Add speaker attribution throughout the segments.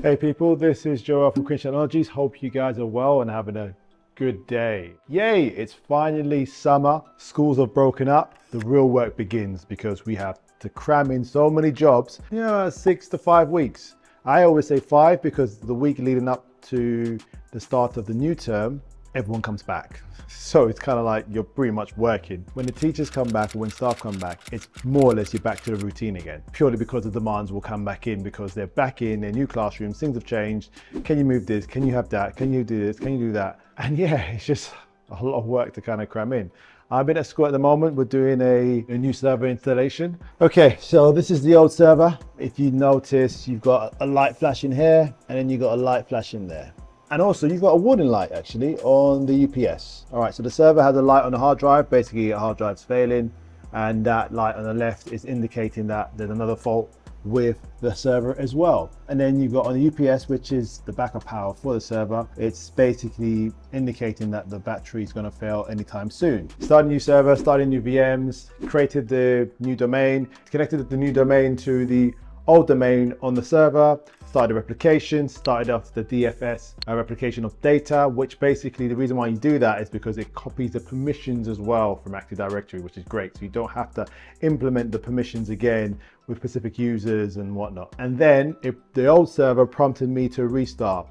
Speaker 1: Hey people, this is Joel from Cringe Technologies. Hope you guys are well and having a good day. Yay, it's finally summer. Schools have broken up. The real work begins because we have to cram in so many jobs, you know, six to five weeks. I always say five because the week leading up to the start of the new term, everyone comes back. So it's kind of like you're pretty much working. When the teachers come back or when staff come back, it's more or less you're back to the routine again, purely because the demands will come back in because they're back in their new classrooms, things have changed. Can you move this? Can you have that? Can you do this? Can you do that? And yeah, it's just a lot of work to kind of cram in. I've been at school at the moment. We're doing a, a, new server installation. Okay, so this is the old server. If you notice, you've got a light flashing here and then you've got a light flashing there. And also you've got a warning light actually on the UPS. All right, so the server has a light on the hard drive, basically a hard drive's failing, and that light on the left is indicating that there's another fault with the server as well. And then you've got on the UPS, which is the backup power for the server, it's basically indicating that the battery is gonna fail anytime soon. Starting new server, starting new VMs, created the new domain, connected the new domain to the old domain on the server, started replication, started off the DFS a replication of data, which basically the reason why you do that is because it copies the permissions as well from Active Directory, which is great. So you don't have to implement the permissions again with specific users and whatnot. And then it, the old server prompted me to restart.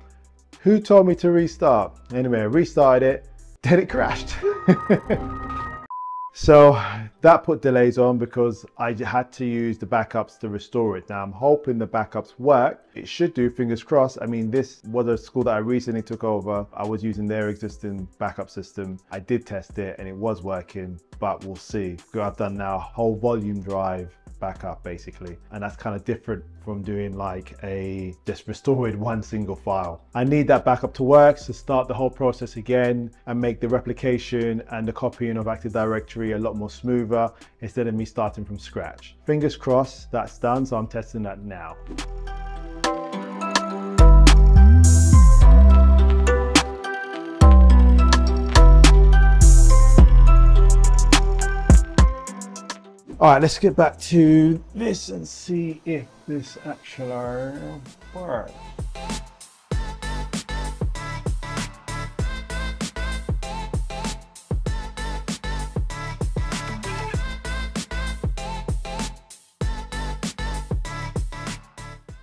Speaker 1: Who told me to restart? Anyway, I restarted it, then it crashed. So that put delays on because I had to use the backups to restore it. Now I'm hoping the backups work. It should do, fingers crossed. I mean, this was a school that I recently took over. I was using their existing backup system. I did test it and it was working, but we'll see. I've done now a whole volume drive backup basically. And that's kind of different from doing like a just restoring one single file. I need that backup to work to start the whole process again and make the replication and the copying of Active Directory a lot more smoother instead of me starting from scratch. Fingers crossed that's done, so I'm testing that now. All right, let's get back to this and see if this actually works.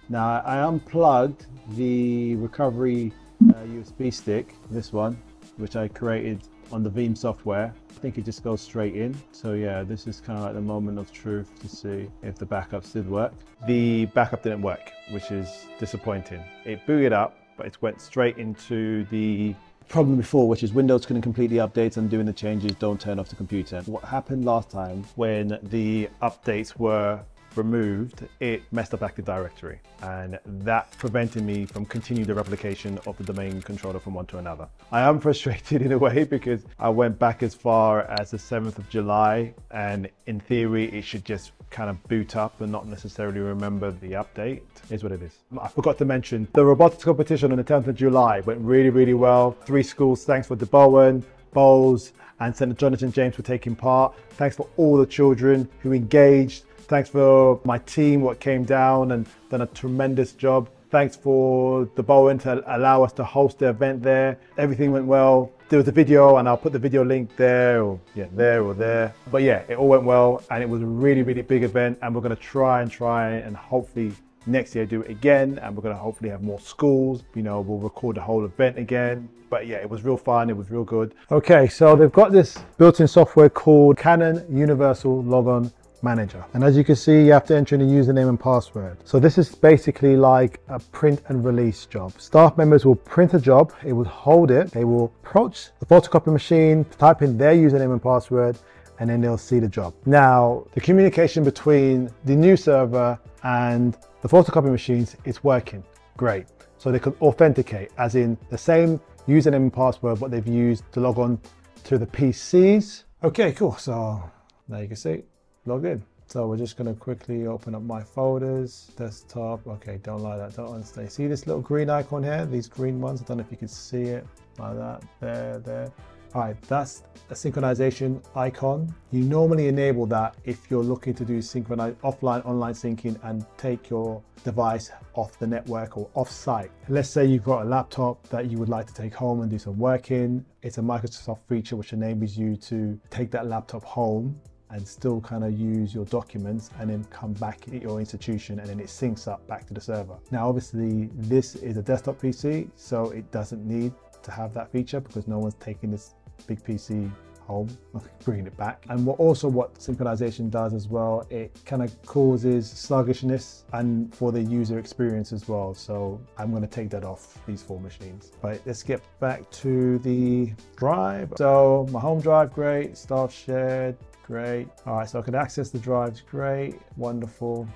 Speaker 1: Now I unplugged the recovery uh, USB stick, this one, which I created on the Veeam software think it just goes straight in. So yeah, this is kind of like the moment of truth to see if the backups did work. The backup didn't work, which is disappointing. It booted up, but it went straight into the problem before, which is Windows couldn't complete the updates and doing the changes don't turn off the computer. What happened last time when the updates were removed, it messed up Active Directory. And that prevented me from continuing the replication of the domain controller from one to another. I am frustrated in a way because I went back as far as the 7th of July and in theory it should just kind of boot up and not necessarily remember the update is what it is. I forgot to mention the robotics competition on the 10th of July went really, really well. Three schools, thanks for DeBowen, Bowles, and Senator Jonathan James for taking part. Thanks for all the children who engaged Thanks for my team, what came down and done a tremendous job. Thanks for DeBowen to allow us to host the event there. Everything went well. There was a video and I'll put the video link there or yeah, there or there. But yeah, it all went well and it was a really, really big event and we're gonna try and try and hopefully next year do it again and we're going to hopefully have more schools you know we'll record the whole event again but yeah it was real fun it was real good okay so they've got this built-in software called canon universal logon manager. And as you can see, you have to enter in a username and password. So this is basically like a print and release job. Staff members will print a job, it will hold it, they will approach the photocopy machine, type in their username and password, and then they'll see the job. Now, the communication between the new server and the photocopy machines is working great. So they can authenticate, as in the same username and password what they've used to log on to the PCs. Okay, cool. So there you can see log in. So we're just gonna quickly open up my folders, desktop. Okay, don't like that, don't understand. See this little green icon here? These green ones, I don't know if you can see it like that, there, there.
Speaker 2: All right, that's a synchronization icon. You normally enable that if you're looking to do synchronize offline, online syncing and take your device off the network or off site. Let's say you've got a laptop that you would like to take home and do some work in. It's a Microsoft feature which enables you to take that laptop home and still kind of use your documents and then come back at your institution and then it syncs up back to the server. Now, obviously this is a desktop PC, so it doesn't need to have that feature because no one's taking this big PC home, bringing it back. And what also what synchronization does as well, it kind of causes sluggishness and for the user experience as well. So I'm going to take that off these four machines. Right, let's get back to the drive. So my home drive, great. Staff shared, great. All right, so I can access the drives, great, wonderful.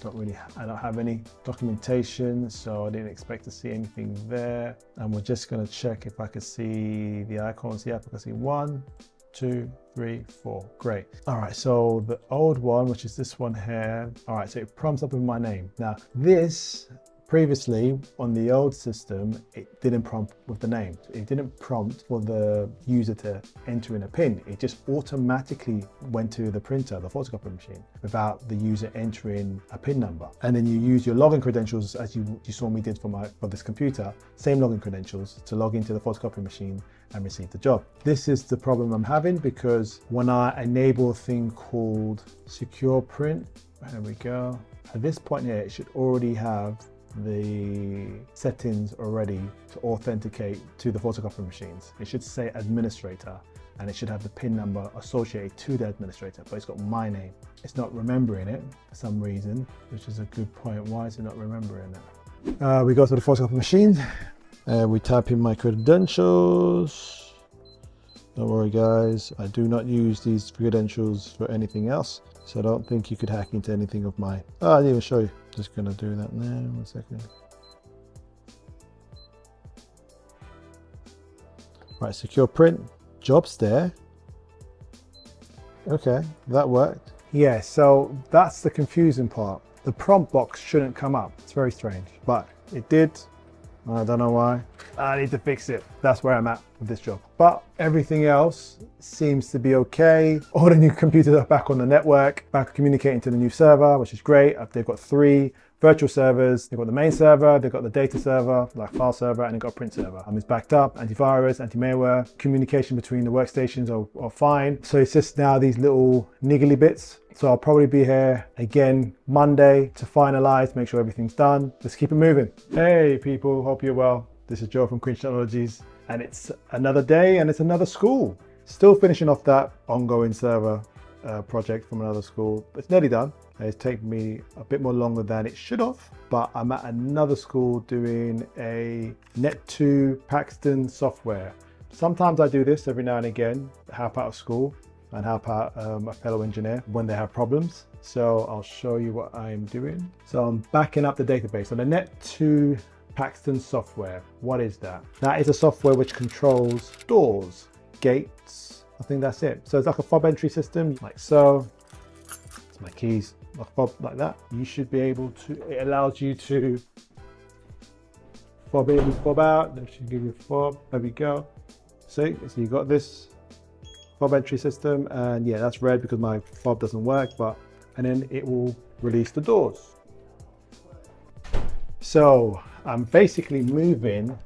Speaker 2: Don't really I don't have any documentation so I didn't expect to see anything there. And we're just going to check if I can see the icons. Yep I can see one two three four. Great. All right so the old one which is this one here. All right so it prompts up with my name. Now this Previously, on the old system, it didn't prompt with the name. It didn't prompt for the user to enter in a PIN. It just automatically went to the printer, the photocopy machine, without the user entering a PIN number. And then you use your login credentials, as you, you saw me did for, my, for this computer, same login credentials to log into the photocopy machine and receive the job. This is the problem I'm having because when I enable a thing called secure print, there we go. At this point here, it should already have the settings already to authenticate to the photocopy machines. It should say administrator and it should have the PIN number associated to the administrator, but it's got my name. It's not remembering it for some reason, which is a good point. Why is it not remembering it? Uh, we go to the photocopy machine and uh, we type in my credentials. Don't worry guys, I do not use these credentials for anything else. So I don't think you could hack into anything of mine. Oh, I didn't even show you. Just gonna do that now, one second. Right, secure print, jobs there. Okay, that worked. Yeah, so that's the confusing part. The prompt box shouldn't come up. It's very strange, but it did. I don't know why. I need to fix it. That's where I'm at with this job. But everything else seems to be okay. All the new computers are back on the network, back communicating to the new server, which is great. They've got three virtual servers. They've got the main server, they've got the data server, like file server, and they've got a print server. Um, it's backed up, antivirus, anti-malware, communication between the workstations are, are fine. So it's just now these little niggly bits so I'll probably be here again Monday to finalize, make sure everything's done. Let's keep it moving. Hey people, hope you're well. This is Joe from Cringe Technologies and it's another day and it's another school. Still finishing off that ongoing server uh, project from another school. It's nearly done. It's taken me a bit more longer than it should have, but I'm at another school doing a Net2 Paxton software. Sometimes I do this every now and again, help out of school and help out um, a fellow engineer when they have problems. So I'll show you what I'm doing. So I'm backing up the database. So the Net2 Paxton software, what is that? That is a software which controls doors, gates, I think that's it. So it's like a fob entry system, like so. It's my keys, like fob like that. You should be able to, it allows you to fob in, fob out, then should give you a fob, there we go. See, so you got this fob entry system and yeah that's red because my fob doesn't work but and then it will release the doors so I'm basically moving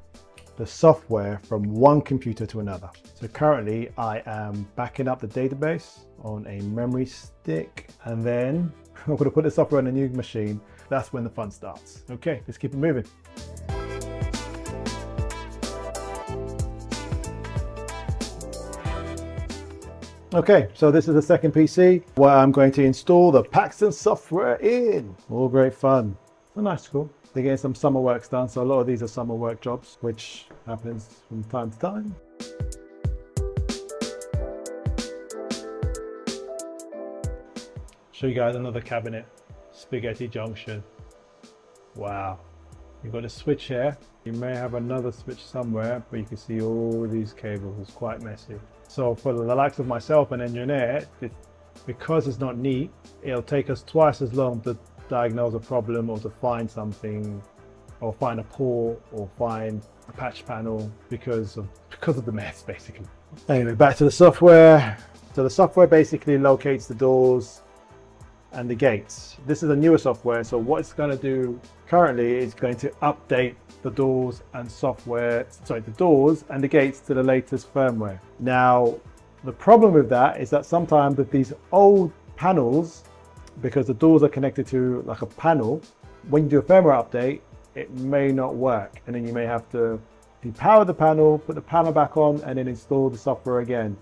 Speaker 2: the software from one computer to another so currently I am backing up the database on a memory stick and then I'm going to put the software on a new machine that's when the fun starts okay let's keep it moving Okay, so this is the second PC where I'm going to install the Paxton software in. All great fun. Nice school. They're getting some summer works done, so a lot of these are summer work jobs, which happens from time to time. Show you guys another cabinet, spaghetti junction. Wow. You've got a switch here. You may have another switch somewhere, but you can see all these cables. Quite messy. So for the likes of myself, an engineer, it, because it's not neat, it'll take us twice as long to diagnose a problem or to find something or find a port or find a patch panel because of because of the mess basically. Anyway, back to the software. So the software basically locates the doors and the gates. This is a newer software, so what it's going to do currently is going to update the doors and software, sorry, the doors and the gates to the latest firmware. Now, the problem with that is that sometimes with these old panels, because the doors are connected to like a panel, when you do a firmware update, it may not work. And then you may have to depower the panel, put the panel back on, and then install the software again,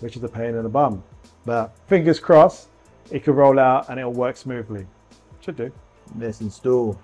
Speaker 2: which is a pain in the bum. But fingers crossed, it could roll out and it'll work smoothly. Should do. Let's install.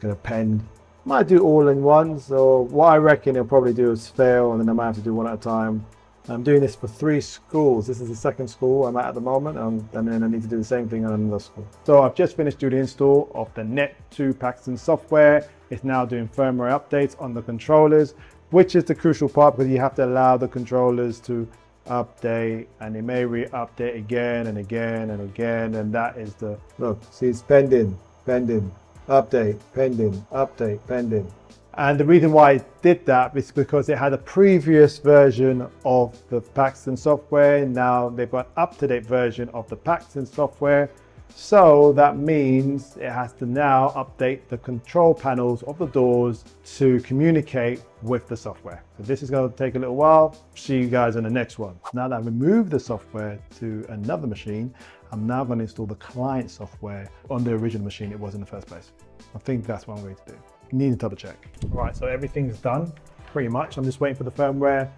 Speaker 2: Gonna append. Might do all in one, so what I reckon it'll probably do is fail and then I might have to do one at a time. I'm doing this for three schools. This is the second school I'm at at the moment, and then I need to do the same thing on another school. So I've just finished doing the install of the Net2 Paxton software. It's now doing firmware updates on the controllers, which is the crucial part because you have to allow the controllers to update and it may re-update again and again and again and that is the look see it's pending pending update pending update pending and the reason why it did that is because it had a previous version of the Paxton software. Now they've got an up-to-date version of the Paxton software. So that means it has to now update the control panels of the doors to communicate with the software. So this is going to take a little while. See you guys in the next one. Now that I've removed the software to another machine, I'm now going to install the client software on the original machine it was in the first place. I think that's one way to do need to double check. All right, so everything's done pretty much. I'm just waiting for the firmware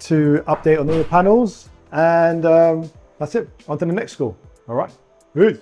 Speaker 2: to update on all the panels and um, that's it. On to the next school. All right, peace.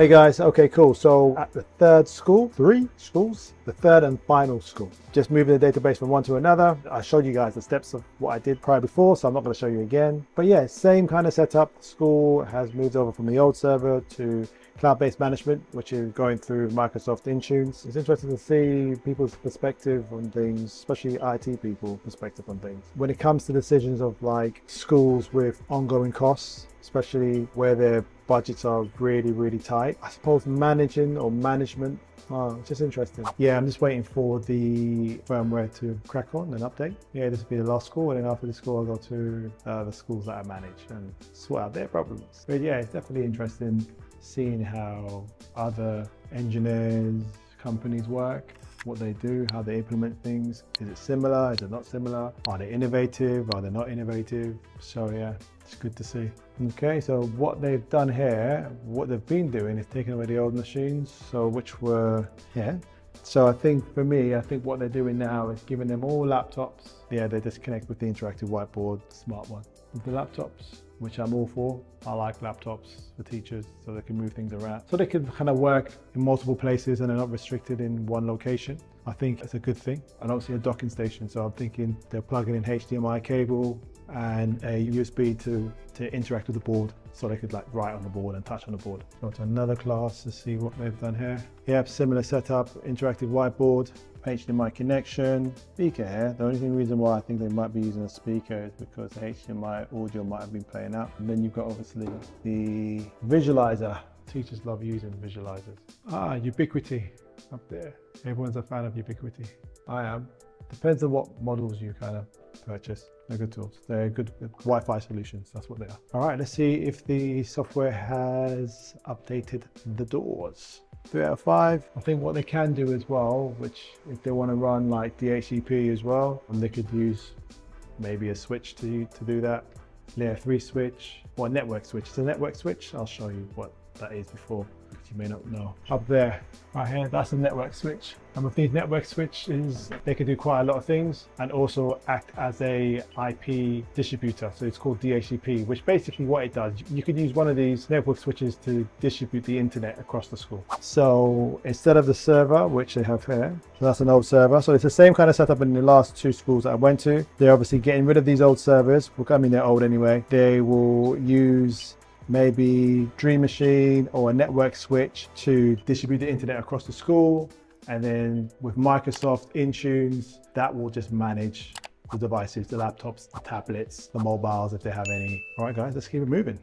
Speaker 2: Hey guys, okay, cool. So at the third school, three schools, the third and final school. Just moving the database from one to another. I showed you guys the steps of what I did prior before, so I'm not going to show you again. But yeah, same kind of setup. School has moved over from the old server to cloud-based management, which is going through Microsoft Intunes. It's interesting to see people's perspective on things, especially IT people perspective on things. When it comes to decisions of like schools with ongoing costs, especially where their budgets are really, really tight. I suppose managing or management Oh, just interesting. Yeah, I'm just waiting for the firmware to crack on and update. Yeah, this will be the last school, and then after the school, I'll go to uh, the schools that I manage and sort out their problems. But yeah, it's definitely interesting seeing how other engineers, companies work, what they do, how they implement things. Is it similar? Is it not similar? Are they innovative? Are they not innovative? So yeah, it's good to see. Okay, so what they've done here, what they've been doing is taking away the old machines, so which were, yeah. So I think for me, I think what they're doing now is giving them all laptops. Yeah, they just connect with the interactive whiteboard, smart one. The laptops, which I'm all for. I like laptops for teachers so they can move things around. So they can kind of work in multiple places and they're not restricted in one location. I think it's a good thing. And obviously a docking station. So I'm thinking they're plugging in HDMI cable and a USB to, to interact with the board so they could like write on the board and touch on the board. Go to another class to see what they've done here. Yep, similar setup, interactive whiteboard, HDMI connection, speaker here. The only thing, reason why I think they might be using a speaker is because the HDMI audio might have been playing out. And then you've got obviously the visualizer. Teachers love using visualizers. Ah, Ubiquiti up there. Everyone's a fan of Ubiquiti. I am. Depends on what models you kind of purchase. They're good tools. They're good Wi-Fi solutions. That's what they are. All right, let's see if the software has updated the doors. Three out of five. I think what they can do as well, which if they want to run like DHCP as well, and they could use maybe a switch to, to do that. Layer 3 switch or network switch. It's a network switch. I'll show you what that is before you may not know. Up there, right here, that's the network switch. And with these network switches, they can do quite a lot of things and also act as a IP distributor. So it's called DHCP, which basically what it does, you could use one of these network switches to distribute the internet across the school. So instead of the server, which they have here, so that's an old server. So it's the same kind of setup in the last two schools that I went to. They're obviously getting rid of these old servers. I mean, they're old anyway. They will use maybe Dream Machine or a network switch to distribute the internet across the school. And then with Microsoft Intunes, that will just manage the devices, the laptops, the tablets, the mobiles, if they have any. All right, guys, let's keep it moving.